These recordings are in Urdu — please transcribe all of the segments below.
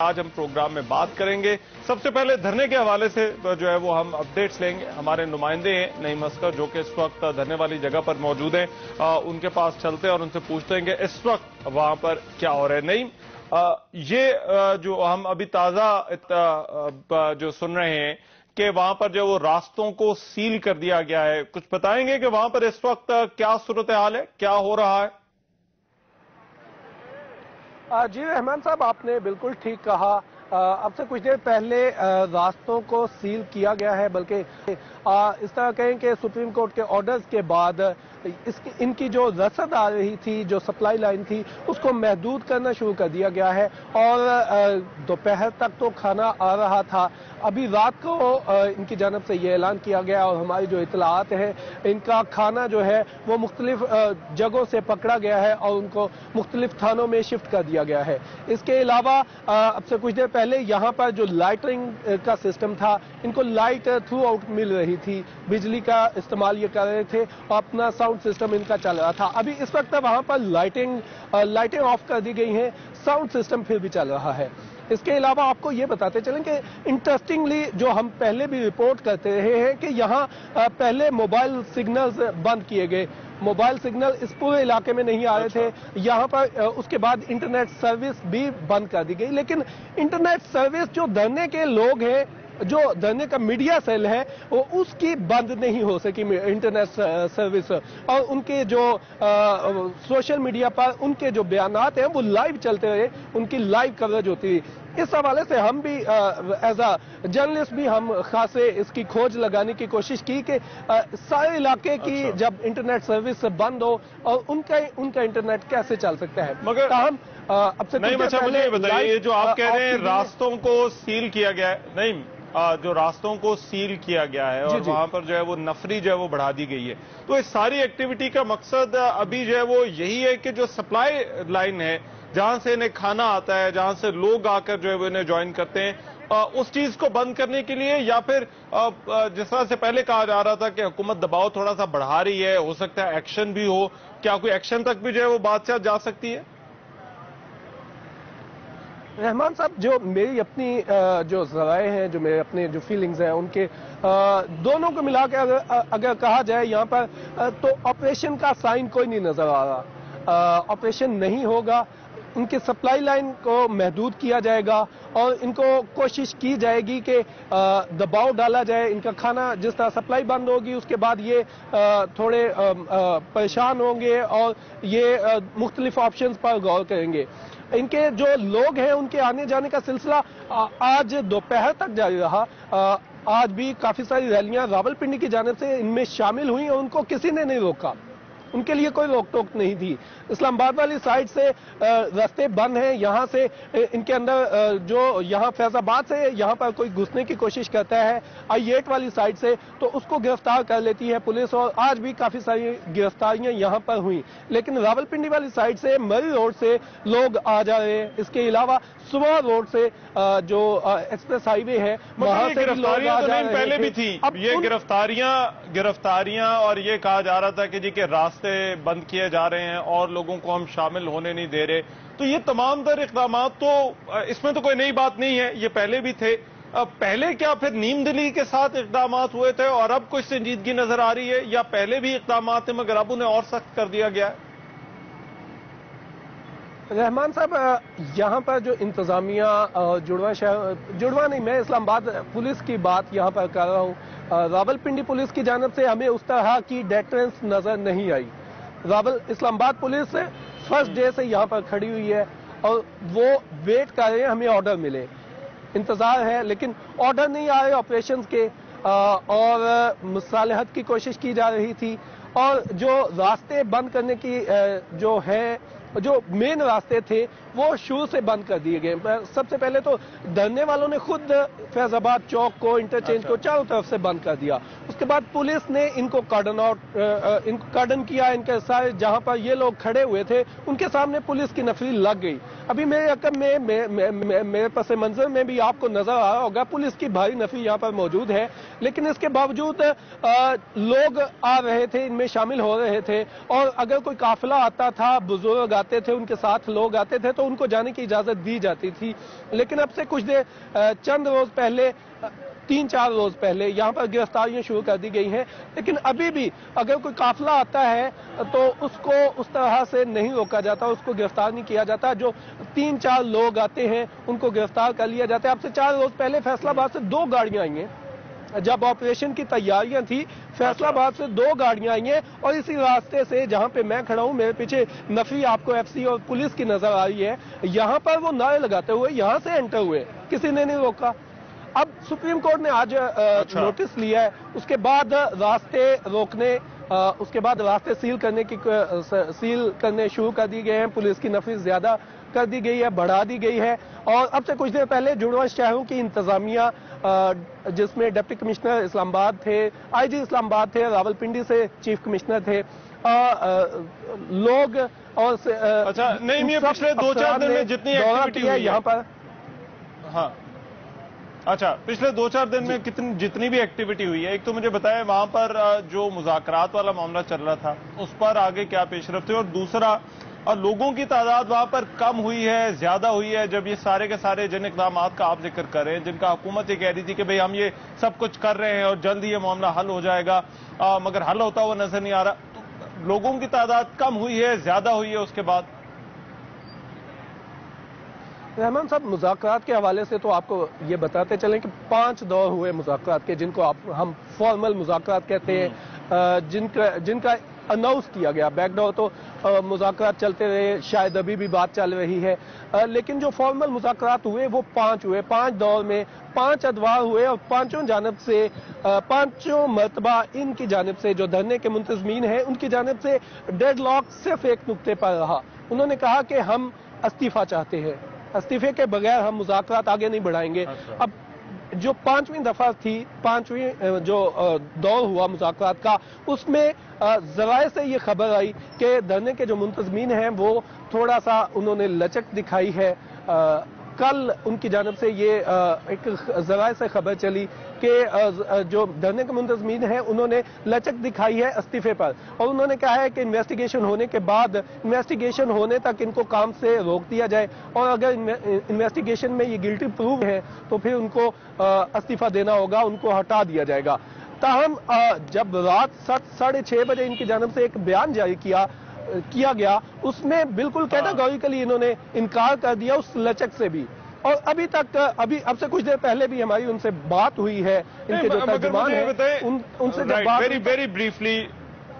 آج ہم پروگرام میں بات کریں گے۔ سب سے پہلے دھرنے کے حوالے سے جو ہے وہ ہم اپڈیٹس لیں گے۔ ہمارے نمائندے ہیں نئی اسکر، جو کہ اس وقت دھرنے والی جگہ پر موجود ہیں۔ ان کے پاس چلتے ہیں اور ان سے پوچھتے ہیں کہ اس وقت وہاں پر کیا ہو رہا ہے۔ نئی یہ جو ہم ابھی تازہ جو سن رہے ہیں کہ وہاں پر جو وہ راستوں کو سیل کر دیا گیا ہے۔ کچھ بتائیں گے کہ وہاں پر اس وقت کیا صورتحال ہے؟ کیا ہو رہا ہے؟ جی رحمان صاحب، آپ نے بالکل ٹھیک کہا۔ اب سے کچھ دیر پہلے راستوں کو سیل کیا گیا ہے، بلکہ اس طرح کہیں کہ سپریم کورٹ کے آرڈرز کے بعد ان کی جو رسد آ رہی تھی، جو سپلائی لائن تھی، اس کو محدود کرنا شروع کر دیا گیا ہے اور دوپہر تک تو کھانا آ رہا تھا۔ ابھی رات کو ان کی جانب سے یہ اعلان کیا گیا اور ہماری جو اطلاعات ہیں، ان کا کھانا جو ہے، وہ مختلف جگہوں سے پکڑا گیا ہے اور ان کو مختلف تھانوں میں شفٹ کر دیا گیا ہے۔ اس کے علاوہ اب سے کچھ دیر پہلے یہاں پر جو لائٹنگ کا سسٹم تھا، ان کو لائٹ تھرو آؤٹ مل رہی تھی۔ بجلی کا استعمال یہ کر رہے تھے۔ اپنا ساؤنڈ سسٹم ان کا چل رہا تھا۔ ابھی اس وقت وہاں پر لائٹنگ لائٹیں آف کر دی گئی ہیں۔ ساؤنڈ سسٹم پھر بھی چل رہا ہے۔ اس کے علاوہ آپ کو یہ بتاتے چلیں کہ انٹرسٹنگلی جو ہم پہلے بھی رپورٹ کرتے رہے ہیں کہ یہاں پہلے موبائل سگنلز بند کیے گئے۔ موبائل سگنل اس پورے علاقے میں نہیں آ رہے تھے۔ یہاں پر اس کے بعد انٹرنیٹ سروس بھی بند کر دی گئی۔ لیکن انٹرنیٹ سروس جو دھرنے کے لوگ ہیں جو دھرنے کا میڈیا سیل ہے، وہ اس کی بند نہیں ہو سکی، انٹرنیٹ سروس۔ اور ان کے جو سوشل میڈیا پر ان کے جو بیانات ہیں، وہ لائیو چلتے رہے، ان کی لائیو کوریج ہوتی۔ اس حوالے سے ہم بھی ایز اے جرنلسٹ بھی ہم خاصے اس کی کھوج لگانے کی کوشش کی کہ سارے علاقے کی اچھا۔ جب انٹرنیٹ سروس بند ہو اور ان کا ان کا انٹرنیٹ کیسے چل سکتا ہے مگر ہم اب سے نہیں اچھا مجھے بتائیے جو آپ کہہ رہے ہیں راستوں کو سیل کیا گیا ہے نہیں جو راستوں کو سیل کیا گیا ہے اور جی، جی۔ وہاں پر جو ہے وہ نفری جو ہے وہ بڑھا دی گئی ہے تو اس ساری ایکٹیویٹی کا مقصد ابھی جو ہے وہ یہی ہے کہ جو سپلائی لائن ہے جہاں سے انہیں کھانا آتا ہے، جہاں سے لوگ آ کر جو ہے وہ انہیں جوائن کرتے ہیں۔ اس چیز کو بند کرنے کے لیے یا پھر جس طرح سے پہلے کہا جا رہا تھا کہ حکومت دباؤ تھوڑا سا بڑھا رہی ہے، ہو سکتا ہے ایکشن بھی ہو۔ کیا کوئی ایکشن تک بھی جو ہے وہ بات جا سکتی ہے؟ رحمان صاحب، جو میری اپنی جو ذرائع ہیں، جو میرے اپنے جو فیلنگز ہیں، ان کے دونوں کو ملا کے اگر کہا جائے یہاں پر تو آپریشن کا سائن کوئی نہیں نظر آ رہا۔ آپریشن نہیں ہوگا۔ ان کی سپلائی لائن کو محدود کیا جائے گا اور ان کو کوشش کی جائے گی کہ دباؤ ڈالا جائے، ان کا کھانا جس طرح سپلائی بند ہوگی، اس کے بعد یہ تھوڑے پریشان ہوں گے اور یہ مختلف آپشنز پر غور کریں گے۔ ان کے جو لوگ ہیں، ان کے آنے جانے کا سلسلہ آج دوپہر تک جاری رہا۔ آج بھی کافی ساری ریلیاں راول پنڈی کی جانب سے ان میں شامل ہوئی اور ان کو کسی نے نہیں روکا۔ ان کے لیے کوئی روک ٹوک نہیں تھی۔ اسلام آباد والی سائڈ سے رستے بند ہیں، یہاں سے ان کے اندر جو یہاں فیض آباد سے، یہاں پر کوئی گھسنے کی کوشش کرتا ہے، آئی ایٹ والی سائڈ سے، تو اس کو گرفتار کر لیتی ہے پولیس اور آج بھی کافی ساری گرفتاریاں یہاں پر ہوئیں۔ لیکن راول پنڈی والی سائڈ سے، مری روڈ سے لوگ آ جا رہے ہیں۔ اس کے علاوہ صبح روڈ سے جو ایکسپریس ہائی وے ہے وہاں سے پہلے بھی تھی۔ یہ گرفتاریاں گرفتاریاں اور یہ کہا جا رہا تھا کہ جی کہ راستے بند کیے جا رہے ہیں اور لوگوں کو ہم شامل ہونے نہیں دے رہے۔ تو یہ تمام در اقدامات تو اس میں تو کوئی نئی بات نہیں ہے یہ پہلے بھی تھے۔ پہلے کیا پھر نیم دلی کے ساتھ اقدامات ہوئے تھے اور اب کچھ سنجیدگی نظر آ رہی ہے یا پہلے بھی اقدامات ہیں مگر اب انہیں اور سخت کر دیا گیا ہے؟ رحمان صاحب یہاں پر جو انتظامیہ جڑواں شہر، جڑواں نہیں، میں اسلام آباد پولیس کی بات یہاں پر کر رہا ہوں۔ راول پنڈی پولیس کی جانب سے ہمیں اس طرح کی ڈیٹرنس نظر نہیں آئی۔ راول اسلام آباد پولیس فرسٹ ڈے سے یہاں پر کھڑی ہوئی ہے اور وہ ویٹ کر رہے ہیں، ہمیں آرڈر ملے۔ انتظار ہے، لیکن آرڈر نہیں آئے آپریشنز کے۔ اور مصالحت کی کوشش کی جا رہی تھی۔ اور جو راستے بند کرنے کی جو ہے جو مین راستے تھے وہ شروع سے بند کر دیے گئے۔ سب سے پہلے تو دھرنے والوں نے خود فیض آباد چوک کو انٹرچینج کو اچھا۔ چاروں طرف سے بند کر دیا۔ اس کے بعد پولیس نے ان کو کارڈن آؤٹ ان کو کارڈن کیا۔ ان کے سارے جہاں پر یہ لوگ کھڑے ہوئے تھے ان کے سامنے پولیس کی نفری لگ گئی۔ ابھی میرے عقب میں میرے پس منظر میں بھی آپ کو نظر آ رہا ہوگا۔ پولیس کی بھاری نفری یہاں پر موجود ہے۔ لیکن اس کے باوجود لوگ آ رہے تھے، ان میں شامل ہو رہے تھے اور اگر کوئی کافلہ آتا تھا، بزرگ آتے تھے، ان کے ساتھ لوگ آتے تھے، تو ان کو جانے کی اجازت دی جاتی تھی۔ لیکن اب سے کچھ دیر چند روز پہلے تین چار روز پہلے یہاں پر گرفتاریاں شروع کر دی گئی ہیں۔ لیکن ابھی بھی اگر کوئی کافلہ آتا ہے، تو اس کو اس طرح سے نہیں روکا جاتا، اس کو گرفتار نہیں کیا جاتا۔ جو تین چار لوگ آتے ہیں، ان کو گرفتار کر لیا جاتا ہے۔ اب سے چار روز پہلے فیصلہ باد سے دو گاڑیاں آئی ہیں۔ جب آپریشن کی تیاریاں تھی فیصلہ آباد سے دو گاڑیاں آئی ہیں اور اسی راستے سے جہاں پہ میں کھڑا ہوں میرے پیچھے نفری آپ کو ایف سی اور پولیس کی نظر آ رہی ہے یہاں پر وہ نعرے لگاتے ہوئے یہاں سے انٹر ہوئے کسی نے نہیں روکا۔ اب سپریم کورٹ نے آج اچھا۔ نوٹس لیا ہے اس کے بعد راستے روکنے اس کے بعد راستے سیل کرنے کی سیل کرنے شروع کر دی گئے ہیں پولیس کی نفری زیادہ کر دی گئی ہے بڑھا دی گئی ہے۔ اور اب سے کچھ دیر پہلے جڑواں شہروں کی انتظامیہ جس میں ڈپٹی کمشنر اسلام آباد تھے آئی جی اسلام آباد تھے راول پنڈی سے چیف کمشنر تھے۔ لوگ اور اچھا نہیں پچھلے دو چار دن میں جتنی ایکٹیویٹی ہے یہاں پر۔ ہاں۔ اچھا پچھلے دو چار دن میں جی۔ جتنی بھی ایکٹیویٹی ہوئی ہے ایک تو مجھے بتایا وہاں پر جو مذاکرات والا معاملہ چل رہا تھا اس پر آگے کیا پیش رفت ہے اور دوسرا اور لوگوں کی تعداد وہاں پر کم ہوئی ہے زیادہ ہوئی ہے۔ جب یہ سارے کے سارے جن اقدامات کا آپ ذکر کر رہے ہیں جن کا حکومت یہ کہہ رہی تھی کہ بھئی ہم یہ سب کچھ کر رہے ہیں اور جلد ہی یہ معاملہ حل ہو جائے گا مگر حل ہوتا ہوا نظر نہیں آ رہا۔ لوگوں کی تعداد کم ہوئی ہے زیادہ ہوئی ہے اس کے بعد۔ رحمان صاحب مذاکرات کے حوالے سے تو آپ کو یہ بتاتے چلیں کہ پانچ دور ہوئے مذاکرات کے جن کو آپ ہم فارمل مذاکرات کہتے ہیں جن کا جن کا اناؤنس کیا گیا. بیک ڈور تو مذاکرات چلتے رہے. شاید ابھی بھی بات چل رہی ہے. لیکن جو فارمل مذاکرات ہوئے وہ پانچ ہوئے. پانچ دور میں پانچ ادوار ہوئے اور پانچوں جانب سے پانچوں مرتبہ ان کی جانب سے جو دھرنے کے منتظمین ہیں ان کی جانب سے ڈیڈ لاک صرف ایک نقطے پر رہا. انہوں نے کہا کہ ہم استیفہ چاہتے ہیں. استعفے کے بغیر ہم مذاکرات آگے نہیں بڑھائیں گے. اچھا۔ اب جو پانچویں دفعہ تھی، پانچویں جو دور ہوا مذاکرات کا، اس میں ذرائع سے یہ خبر آئی کہ دھرنے کے جو منتظمین ہیں، وہ تھوڑا سا انہوں نے لچک دکھائی ہے کل ان کی جانب سے یہ ایک ذرائع سے خبر چلی کہ جو دھرنے کے منتظمین ہیں، انہوں نے لچک دکھائی ہے استعفے پر اور انہوں نے کہا ہے کہ انویسٹیگیشن ہونے کے بعد انویسٹیگیشن ہونے تک ان کو کام سے روک دیا جائے اور اگر انویسٹیگیشن میں یہ گلٹی پروو ہے تو پھر ان کو استیفہ دینا ہوگا، ان کو ہٹا دیا جائے گا۔ تاہم جب رات سات، ساڑھے چھ بجے ان کی جانب سے ایک بیان جاری کیا کیا گیا اس میں بالکل ہاں۔ کیٹاگوریکلی انہوں نے انکار کر دیا اس لچک سے بھی۔ اور ابھی تک ابھی اب سے کچھ دیر پہلے بھی ہماری ان سے بات ہوئی ہے ان کے جو ترجمان ہیں ان سے جب بات ہوئی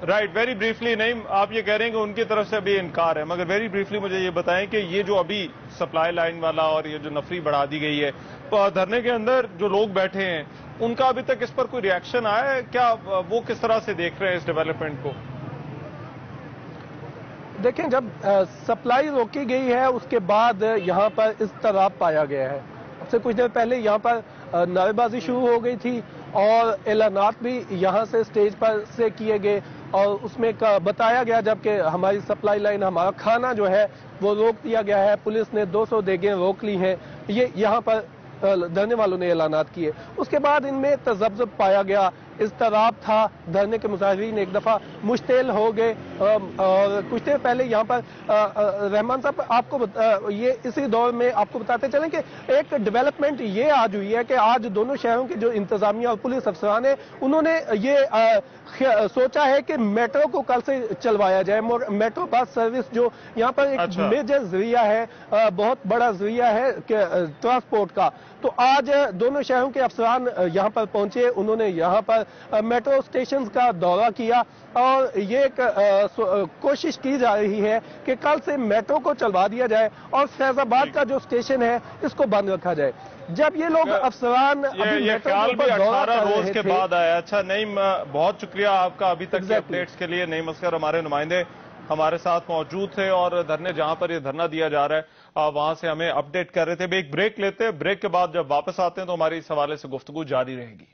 رائٹ ویری بریفلی نہیں آپ یہ کہہ رہے ہیں کہ ان کی طرف سے ابھی انکار ہے مگر ویری بریفلی مجھے یہ بتائیں کہ یہ جو ابھی سپلائی لائن والا اور یہ جو نفری بڑھا دی گئی ہے تو دھرنے کے اندر جو لوگ بیٹھے ہیں ان کا ابھی تک اس پر کوئی ریاکشن آیا ہے؟ کیا وہ کس طرح سے دیکھ رہے ہیں اس ڈیولپمنٹ کو؟ دیکھیں جب سپلائی روکی گئی ہے، اس کے بعد یہاں پر اس طرح پایا گیا ہے۔ سے کچھ دیر پہلے یہاں پر نعرے بازی شروع ہو گئی تھی اور اعلانات بھی یہاں سے سٹیج پر سے کیے گئے اور اس میں بتایا گیا جبکہ ہماری سپلائی لائن، ہمارا کھانا جو ہے، وہ روک دیا گیا ہے۔ پولیس نے دو سو دیگیں روک لی ہیں۔ یہ یہاں پر دھرنے والوں نے اعلانات کیے۔ اس کے بعد ان میں تذبذب پایا گیا۔ استراب تھا دھرنے کے مظاہرین ایک دفعہ مشتعل ہو گئے اور کچھ دیر پہلے یہاں پر رحمان صاحب آپ کو یہ اسی دور میں آپ کو بتاتے چلیں کہ ایک ڈیولپمنٹ یہ آج ہوئی ہے کہ آج دونوں شہروں کے جو انتظامیہ اور پولیس افسران ہیں انہوں نے یہ سوچا ہے کہ میٹرو کو کل سے چلوایا جائے میٹرو بس سروس جو یہاں پر ایک اچھا۔ میجر ذریعہ ہے بہت بڑا ذریعہ ہے ٹرانسپورٹ کا۔ تو آج دونوں شہروں کے افسران یہاں پر پہنچے۔ انہوں نے یہاں پر میٹرو سٹیشنز کا دورہ کیا اور یہ ایک کوشش کی جا رہی ہے کہ کل سے میٹرو کو چلوا دیا جائے اور فیض آباد جی۔ کا جو سٹیشن ہے اس کو بند رکھا جائے۔ جب یہ لوگ افسران یہ خیال بھی اٹھارہ روز کے بعد آیا۔ اچھا نعیم بہت شکریہ آپ کا ابھی تک کے اپڈیٹس کے لیے۔ نعیم اسکر ہمارے نمائندے ہمارے ساتھ موجود تھے اور دھرنے جہاں پر یہ دھرنا دیا جا رہا ہے وہاں سے ہمیں اپڈیٹ کر رہے تھے۔ بھی ایک بریک لیتے ہیں۔ بریک کے بعد جب واپس آتے ہیں تو ہماری اس حوالے سے گفتگو جاری رہے گی۔